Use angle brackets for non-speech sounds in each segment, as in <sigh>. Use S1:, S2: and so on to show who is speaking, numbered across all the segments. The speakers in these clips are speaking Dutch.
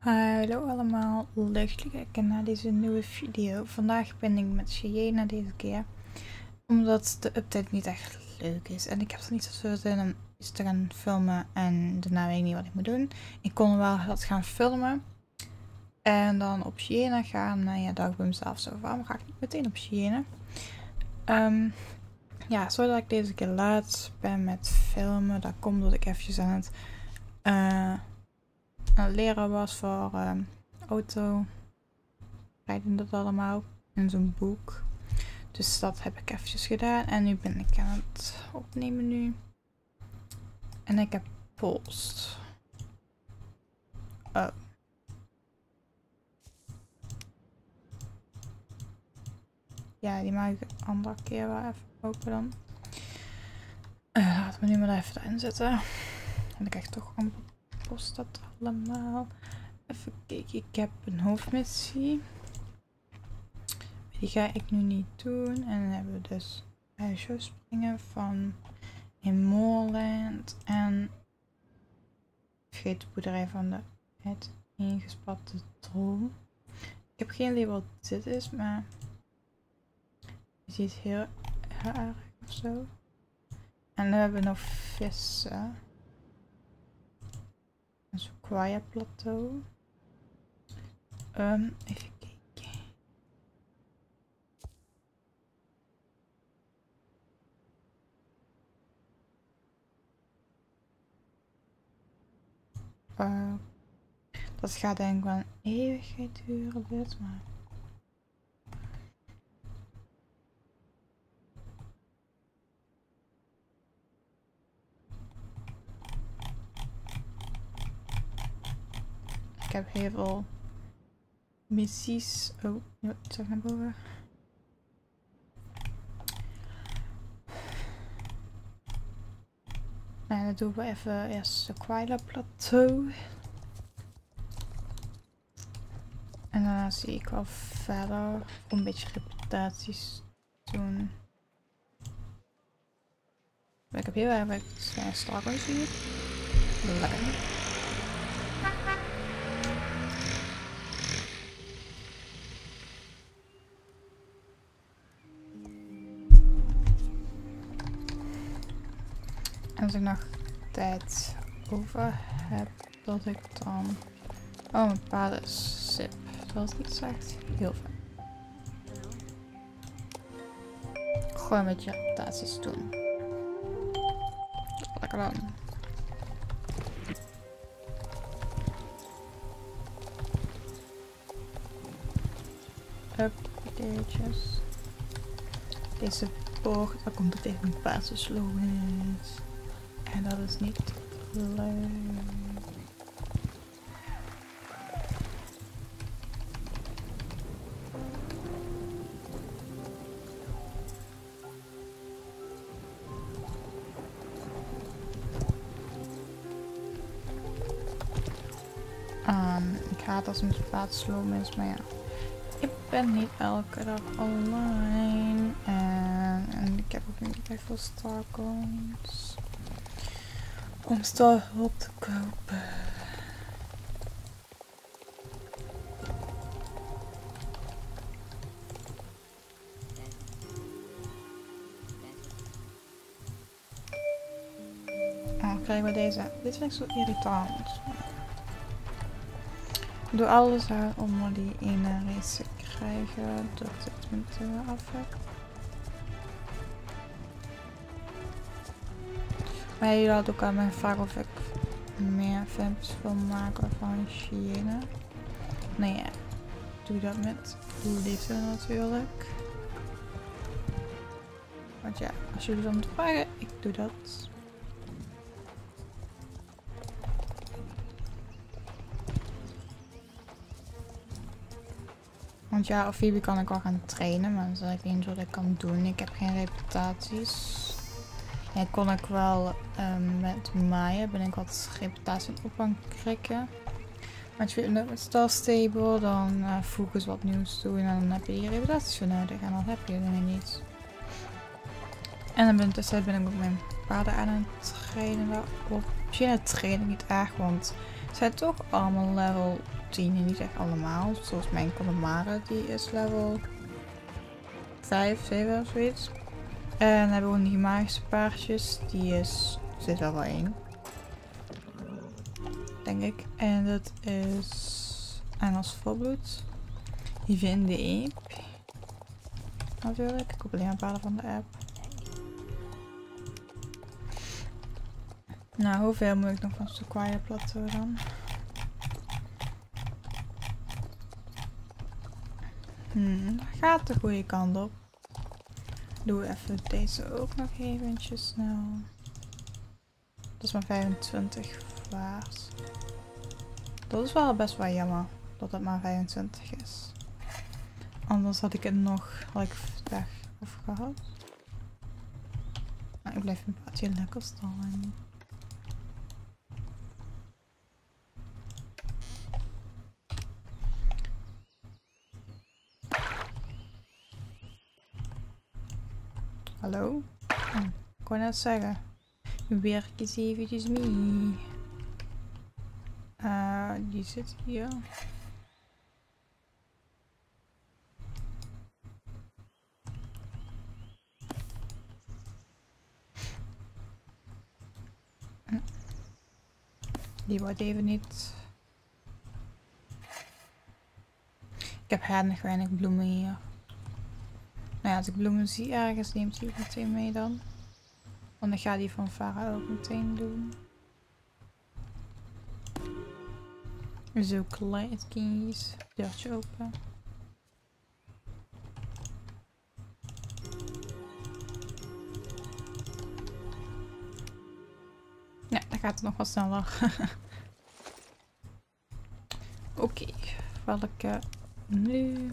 S1: Hallo allemaal, leuk dat jullie kijken naar deze nieuwe video. Vandaag ben ik met Cheyenne deze keer. Omdat de update niet echt leuk is. En ik heb er niet zoveel zin om iets te gaan filmen en daarna weet ik niet wat ik moet doen. Ik kon wel wat gaan filmen. En dan op Cheyenne gaan. Nou ja, dacht ik bij mezelf zo, waarom ga ik niet meteen op Cheyenne? Um, ja, zodat ik deze keer laat ben met filmen. Dat komt omdat ik eventjes aan het... Uh, leren was voor um, auto. Rijden dat allemaal in zo'n boek. Dus dat heb ik eventjes gedaan. En nu ben ik aan het opnemen nu. En ik heb post. Oh. Ja, die maak ik een andere keer wel even open dan. Uh, laten we nu maar even erin zetten. En dan krijg ik toch een post dat allemaal. Even kijken, ik heb een hoofdmissie. Die ga ik nu niet doen. En dan hebben we dus show springen van in Moorland. En vergeet de boerderij van de het ingespatte droom. Ik heb geen idee wat dit is, maar je ziet heel erg of zo. En dan hebben we nog vissen. Sequoia plateau. Um, even kijken. Uh, dat gaat denk ik wel een eeuwigheid duren dit, maar... Ik heb heel veel missies. Oh, terug naar boven. En dan doen we even eerst de Quila Plateau. En daarna zie ik wel verder een beetje reputaties doen. Ik heb heel erg struggles hier. Lekker. Als ik nog tijd over heb, dat ik dan... Oh, mijn is sip. Zoals het zegt. Heel fijn. Gewoon met je reputaties doen. Lekker dan. Updates. Deze boog, daar komt het tegen een basisloon is. En dat is niet leuk. Um, ik haat als een plaats sloom is, maar ja. Ik ben niet elke dag online. En, en ik heb ook niet echt veel starcoins om op te kopen. Oh, krijgen we deze. Dit vind ik zo irritant. Ik doe alles aan om die ene race te krijgen. Dat het met uh, Maar jullie hadden ook aan mij gevraagd of ik meer filmpjes wil maken van China. Nee, ja. doe dat met liefde natuurlijk. Want ja, als jullie dan vragen, ik doe dat. Want ja, Phoebe kan ik wel gaan trainen, maar dat is eigenlijk niet wat ik kan doen. Ik heb geen reputaties. Ja, kon ik wel um, met Maya ben ik wat reputatie op aan krikken. Maar als je het met Star Stable, dan uh, eens wat nieuws toe en dan heb je die reputaties voor nodig. En dat heb je dan niet. En dan ben, tussen ben ik ook mijn paarden aan het trainen daarop. Misschien het trainen niet erg, want ze zijn toch allemaal level 10 en niet echt allemaal. Zoals mijn Connemara, die is level 5, 7 of zoiets. En dan hebben we die magische paardjes, die is, zit level 1. Denk ik. En dat is Engels volbloed. Die vinden ik. Natuurlijk, ik koop alleen maar van de app. Nou, hoeveel moet ik nog van Sequoia plateau dan? Hmm, gaat de goede kant op. Doe even deze ook nog eventjes snel. Dat is maar 25 waard. Dat is wel best wel jammer dat het maar 25 is. Anders had ik het nog had ik of gehad. Maar ik blijf een paardje lekker staan. Hallo? Ik wou net zeggen. Werk eens eventjes mee. Uh, die zit hier. Die wordt even niet. Ik heb nog weinig bloemen hier. Nou ja, als ik bloemen zie ergens, neemt hij ook meteen mee dan. Want dan gaat die van Farah ook meteen doen. Zo kleintjes. Deurtje open. Ja, dan gaat het nog wat sneller. <laughs> Oké, okay, welke nu?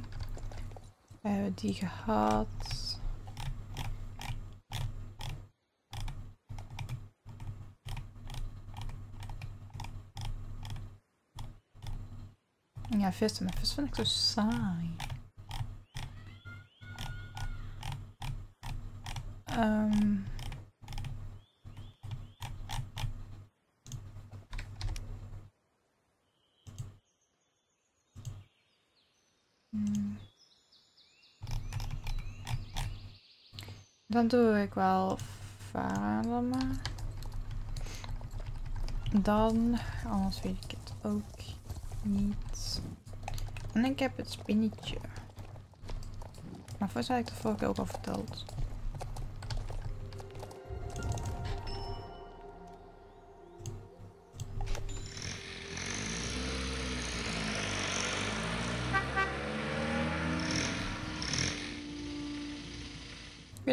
S1: We hebben die gehad. Ja, vissen. Maar vis vind ik zo saai. Um, Dan doe ik wel Falema. Dan, anders weet ik het ook niet. En ik heb het spinnetje. Maar volgens mij ik het vorige ook al verteld.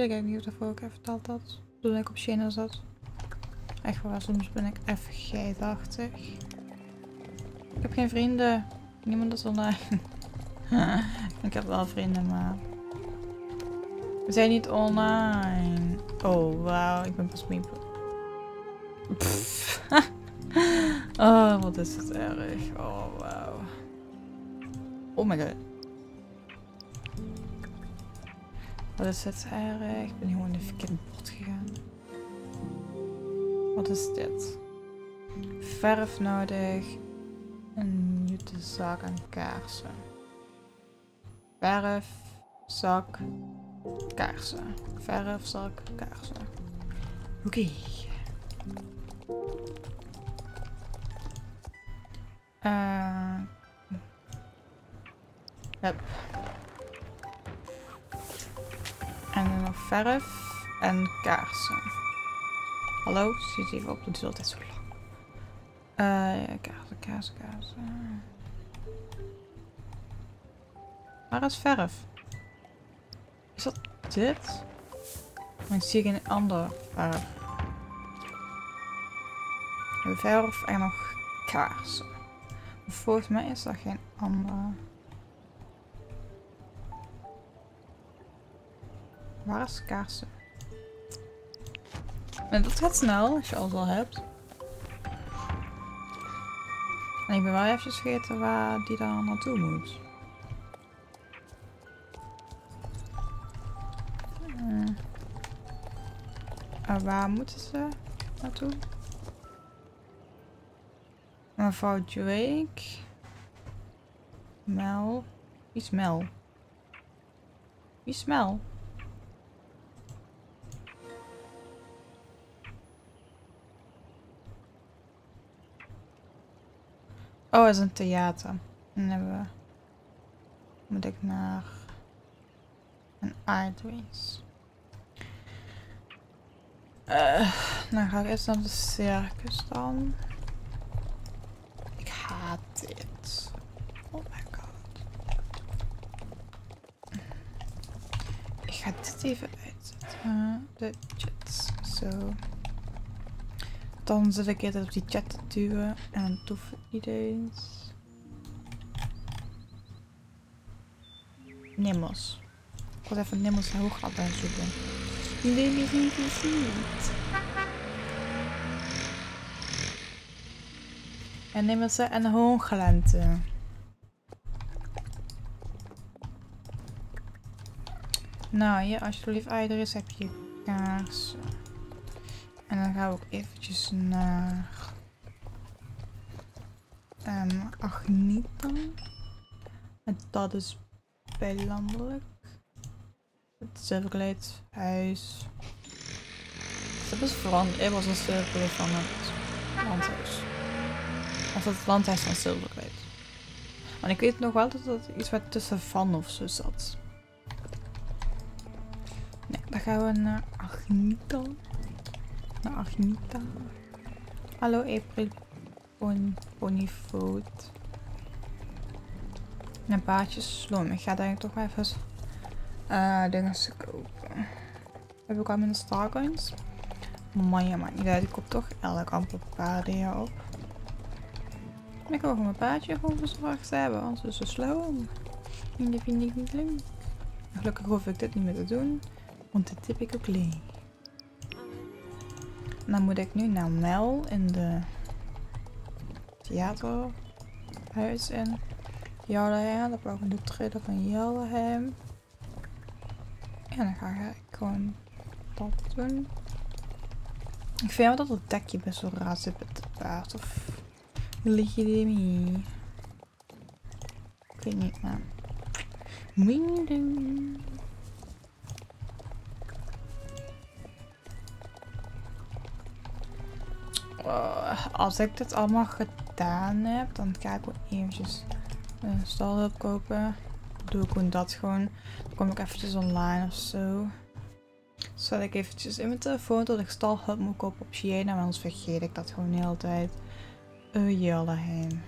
S1: Weet eigenlijk niet of ik even verteld had. Toen ik op China zat. Echt waar, soms ben ik even geitachtig. Ik heb geen vrienden. Niemand is online. <laughs> ik heb wel vrienden, maar... We zijn niet online. Oh, wauw. Ik ben pas mee. <laughs> oh, wat is het erg. Oh, wauw. Oh my god. Wat is het erg? Ik ben gewoon in de verkeerde bord gegaan. Wat is dit? Verf nodig. Een jute zak en kaarsen. Verf, zak, kaarsen. Verf, zak, kaarsen. Oké. Okay. Uh, yep. En dan nog verf en kaarsen. Hallo, zit even op, het is altijd zo lang. Ja, kaarsen, kaarsen, kaarsen. Waar is verf? Is dat dit? Ik zie geen ander verf. Verf en nog kaarsen. Volgens mij is er geen andere. Waar is kaarsen? En dat gaat snel als je alles al hebt. En ik ben wel even vergeten waar die dan naartoe moet. Uh, waar moeten ze naartoe? Mevrouw Drake. Mel. Wie is Mel? Wie is Mel? Oh, het is een theater. Dan hebben we... Moet ik naar... Een aardwies. Uh, dan ga ik eerst naar de circus dan. Ik haat dit. Oh my god. Ik ga dit even uitzetten. De chats. Zo. Dan zit ik eerder op die chat te duwen en een toffe idees. Nimmels. Ik was even Nimmels hoog gaan zoeken. Jullie niet gezien. En Nimmels en Hooggelente. Nou, hier alsjeblieft, Iris, heb je kaarsen. En dan gaan we ook eventjes naar um, Agnita. En dat is bij landelijk. Het zilverkleed, huis. Dat is veranderd. Ik was een zilverkleed van het landhuis. Of het landhuis van zilverkleed. Maar ik weet nog wel dat er iets wat tussen van of zo zat. Nee, dan gaan we naar Agnita naar Agnita. Hallo April Pon Ponyfoot. En paardjes slom. Ik ga ik toch even uh, dingen kopen. Heb ik al mijn Starcoins? Maar ja, maar niet. Ik koop toch elk amper paarden hier op. ik wil gewoon mijn paardje gewoon verzorgd hebben, want ze is zo slow. En dat vind ik niet leuk. Gelukkig hoef ik dit niet meer te doen, want dit heb ik ook leeg. Dan moet ik nu naar Mel in de theaterhuis in Jarleheim. Dan pakken we de trailer van Jarleheim. En dan ga ik gewoon dat doen. Ik vind dat het dekje best wel raar zit met het paard. Of niet? Ik weet niet, maar... Moet Uh, als ik dit allemaal gedaan heb, dan ga ik gewoon eventjes een stalhulp kopen. Doe ik gewoon dat gewoon. Dan kom ik eventjes online of zo. Zet ik eventjes in mijn telefoon dat ik stalhulp moet kopen op Siena, maar anders vergeet ik dat gewoon de hele tijd. Uh, jelle heen.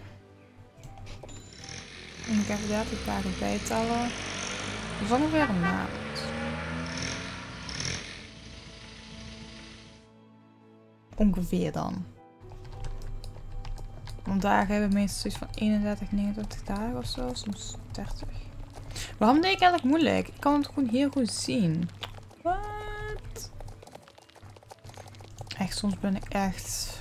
S1: En ik heb daar die dagen bijtellen. Dat is ongeveer een. Ongeveer dan. Want dagen hebben meestal zoiets van 31, 29 dagen of zo. Soms 30. Waarom deed ik eigenlijk moeilijk? Ik kan het gewoon heel goed zien. Wat? Echt, soms ben ik echt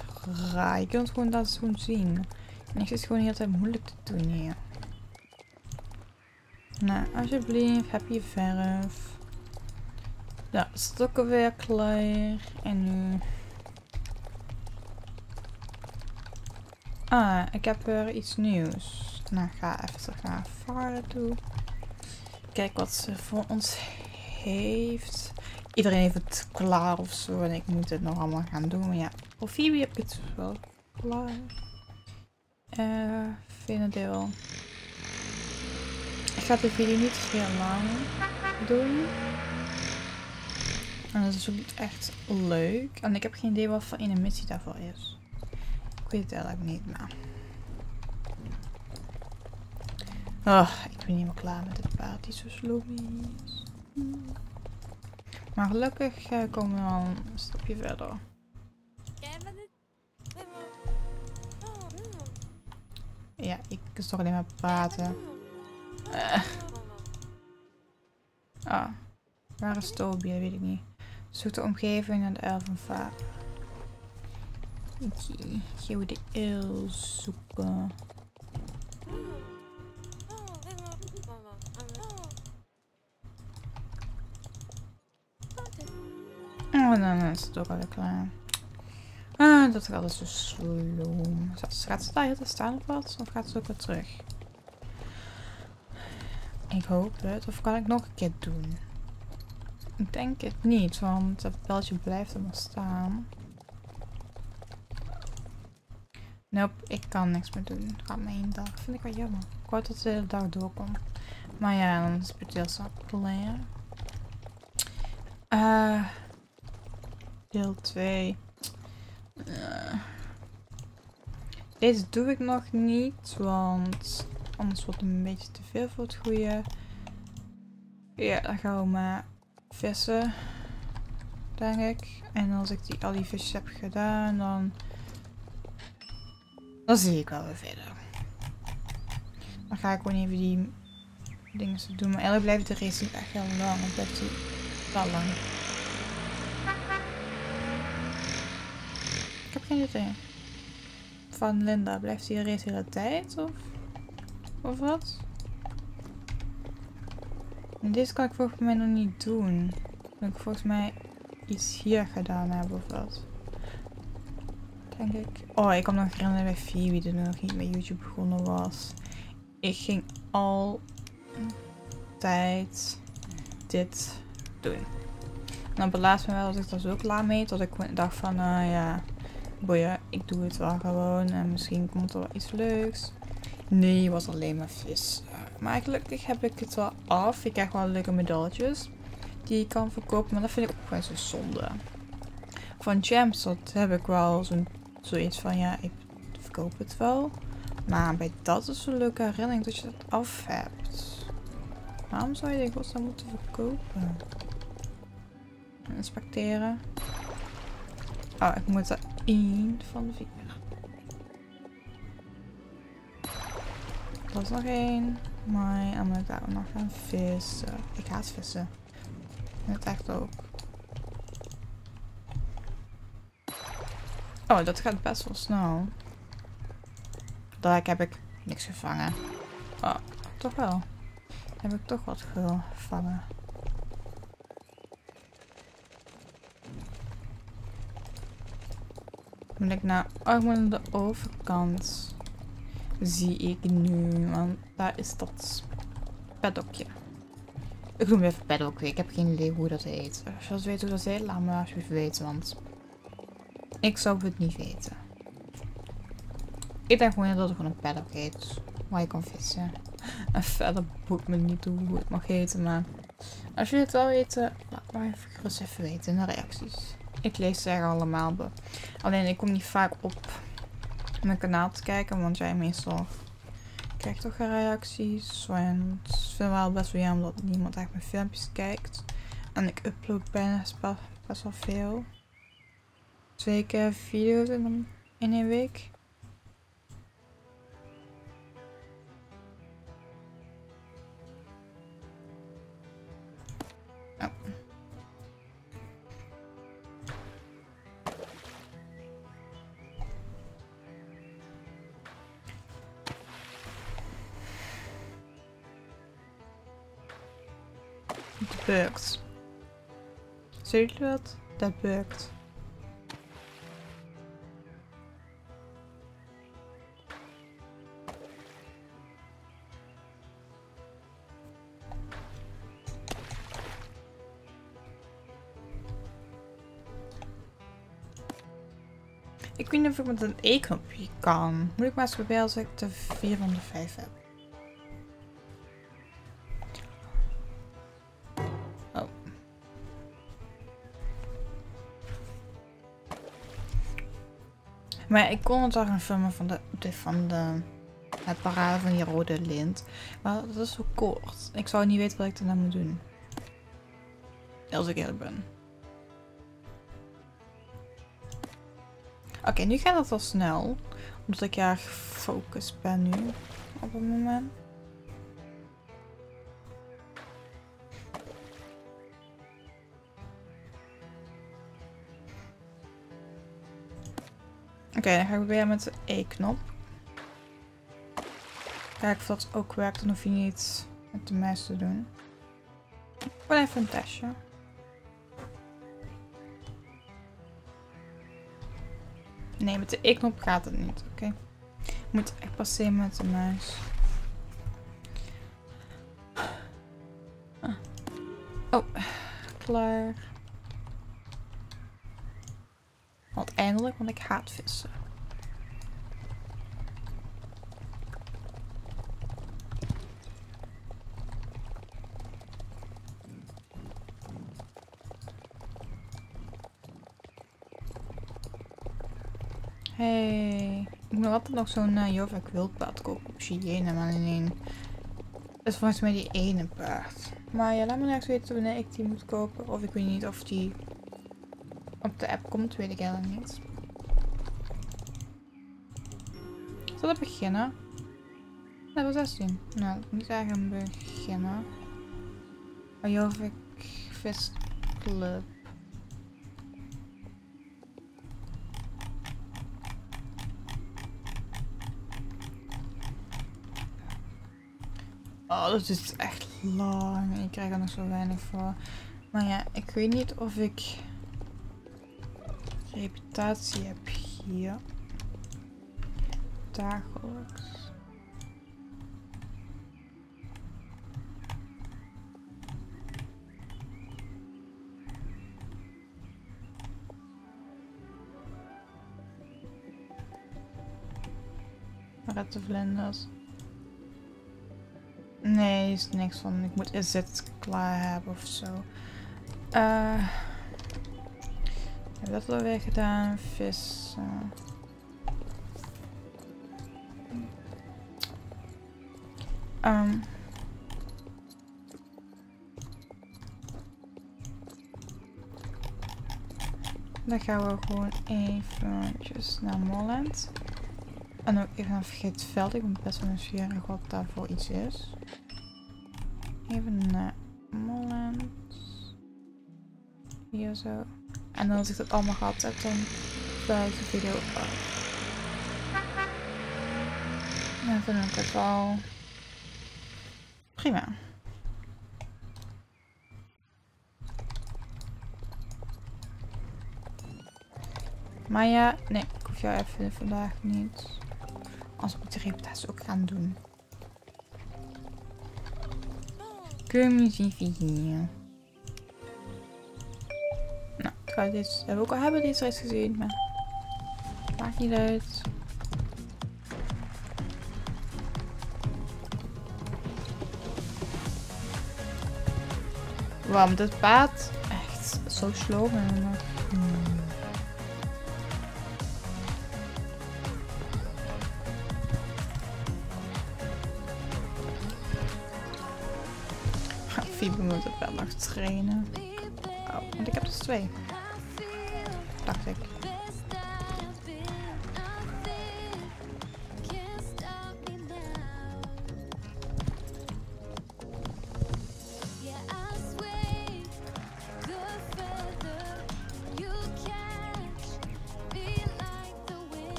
S1: raar. Je kunt gewoon dat gewoon zien. En ik zit gewoon de hele tijd moeilijk te doen hier. Nou, alsjeblieft, heb je verf. Ja, stokken weer klaar. En nu Ah, ik heb er iets nieuws. Nou, ga even terug naar Varen toe. Kijk wat ze voor ons heeft. Iedereen heeft het klaar of zo. En ik moet het nog allemaal gaan doen. Maar ja, voor Phoebe heb ik het wel klaar. Uh, deel. Ik ga de video niet heel lang doen. En dat is ook niet echt leuk. En ik heb geen idee wat voor een missie daarvoor is. Ik weet het eigenlijk niet, maar... Oh, ik ben niet meer klaar met het paard die zo slow is. Maar gelukkig uh, komen we al een stapje verder. Ja, ik kan toch alleen maar praten. Uh. Ah, waar is Toby? Dat weet ik niet. Zoek de omgeving en de elfenvaart. Oké, gaan we de L zoeken. Oh, dan is het ook alweer klaar. Ah, dat gaat dus zo sloom. Gaat ze daar heel te staan of wat? Of gaat ze ook weer terug? Ik hoop het. Of kan ik nog een keer doen? Ik denk het niet, want het belletje blijft maar staan. Nope, ik kan niks meer doen. Gaat maar één dag. Vind ik wel jammer. Ik wou dat de hele dag doorkomt. Maar ja, dan is het. Uh, deel 2. Uh, eh, deze doe ik nog niet, want anders wordt het een beetje te veel voor het goede. Ja, dan gaan we maar vissen, denk ik. En als ik die, al die visjes heb gedaan, dan, dan zie ik wel weer verder. Dan ga ik gewoon even die dingen doen. Maar eigenlijk blijft de race niet echt heel lang. Dan blijft wel lang. Ik heb geen idee. Van Linda, blijft hij race de hele tijd? Of, of wat? En deze kan ik volgens mij nog niet doen. Dat ik volgens mij iets hier gedaan heb of wat. Denk ik. Oh, ik kan nog herinneren bij Phoebe die nog niet met YouTube begonnen was. Ik ging al tijd dit doen. En op het laatste moment was ik er zo klaar mee. Dat ik dacht van, uh, ja, boeien, ik doe het wel gewoon. En misschien komt er wel iets leuks. Nee, het was alleen maar vis. Maar gelukkig heb ik het wel af. Ik krijg wel leuke medailletjes. Die ik kan verkopen. Maar dat vind ik ook wel zo zonde. Van Gems, dat heb ik wel zo'n zoiets van, ja, ik verkoop het wel. Maar bij dat is een leuke herinnering dat je het af hebt. Waarom zou je dit dan moeten verkopen? Inspecteren. Oh, ik moet er één van de vier. Dat is nog één. Maar dan moet ik daar nog gaan vissen. Ik haat vissen. Het echt ook. Oh, dat gaat best wel snel. Daar heb ik niks gevangen. Oh, toch wel. Heb ik toch wat gevangen. Moet ik naar... Oh, ik moet aan de overkant. Zie ik nu. Want daar is dat paddockje. Ik noem even paddock. Ik heb geen idee hoe dat heet. Als je dat weet hoe dat heet, laat me alsjeblieft weten. Want ik zou het niet weten. Ik denk gewoon dat het gewoon een paddock heet. Waar je kan vissen. En verder boeit me niet hoe het mag heten. Maar als jullie het wel weten, laat maar even gerust even weten in de reacties. Ik lees ze er allemaal. Alleen ik kom niet vaak op mijn kanaal te kijken. Want jij meestal krijgt toch geen reacties. En het is wel best wel jammer dat niemand echt mijn filmpjes kijkt. En ik upload bijna best wel veel. Twee keer video's in, een week. bukt. Zie je dat? Dat bukt. Niet of ik met een E-knopje kan. Moet ik maar eens proberen als ik de 4 van de 5 heb. Maar ik kon het wel gaan filmen van de, van de het parade van die rode lint. Maar dat is zo kort. Ik zou niet weten wat ik daarna moet doen. Als ik eerlijk ben. Oké, nu gaat het al snel. Omdat ik erg gefocust ben nu. Op het moment. Oké, dan ga ik weer met de E-knop. Kijk of dat ook werkt, dan hoef je niet met de muis te doen. Gewoon even een testje. Nee, met de E-knop gaat het niet. Oké. Okay. Moet echt passeren met de muis. Ah. Oh, klaar. Uiteindelijk, eindelijk, want ik haat vissen. Altijd nog zo'n uh, Jovik wildpaard kopen op Cheyenne, maar alleen... Dat is volgens mij die ene paard. Maar ja, laat me nog weten wanneer ik die moet kopen. Of ik weet niet of die op de app komt, weet ik eigenlijk niet. Zal ik beginnen? Level 16. Nou, niet eigenlijk beginnen. Jovik Vis Oh, dat is echt lang. Ik krijg er nog zo weinig voor. Maar ja, ik weet niet of ik reputatie heb hier. Dagelijks. Rette vlinders. Nee, is niks van. Ik moet is het klaar hebben of zo. Uh, heb dat alweer gedaan? Vissen. Um. Dan gaan we gewoon eventjes naar Molland. En ook even Vergeet Veld. Ik ben best wel nieuwsgierig wat daarvoor iets is. Even naar Molland. Hier zo. En dan als ik dat allemaal gehad heb, dan sluit ik de video af. Dan vind ik het wel prima. Maar ja, nee, ik hoef jou even vandaag niet. Als moet de reputatie ook gaan doen. Community hier. Nou, ik ga dit hebben ook al hebben deze reis gezien, maar maakt niet uit. Waarom dit paard echt zo slow en Fiebe moet het wel nog trainen. Oh, want ik heb dus twee.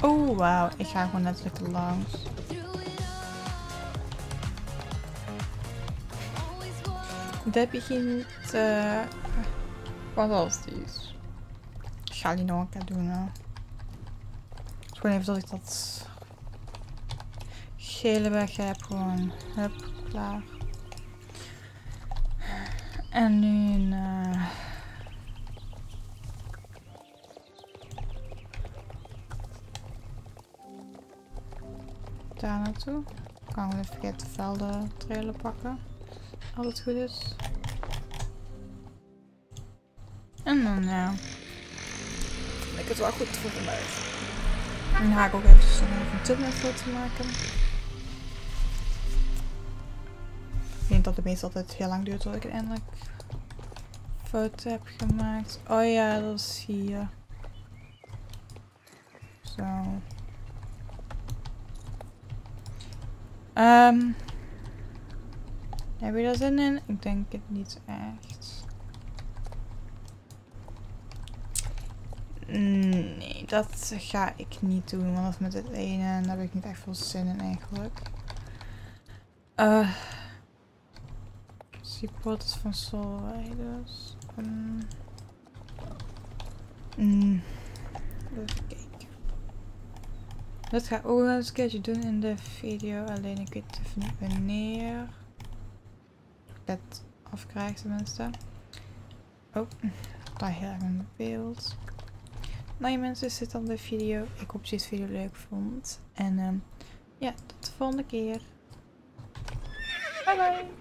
S1: Oh, wauw. Ik ga gewoon net lekker langs. Je niet uh, fantastisch. Ik ga die nog een keer doen. Hè. Gewoon even dat ik dat gele weg heb. Gewoon, hup, klaar. Daar naartoe. Ik kan even vergeten velden trailer pakken. Als het goed is. En dan ja. Ik het wel goed voor mij. En ik ook even een thumbnail foto maken. Ik denk dat het meestal altijd heel lang duurt tot ik eindelijk foto heb gemaakt. Oh ja, dat is hier. Zo. Um, heb je daar zin in? Ik denk het niet echt. Nee, dat ga ik niet doen. Want met het ene daar heb ik niet echt veel zin in eigenlijk. Uh, supporters van Soul Riders. Um, Mm. Kijken. Dat ga ik ook wel eens een keertje doen in de video. Alleen ik weet even niet wanneer. Ik het afkrijg tenminste. Oh, daar heel erg in beeld. Nou ja mensen, is dan de video. Ik hoop dat je deze video leuk vond. En um, ja, tot de volgende keer. Bye bye!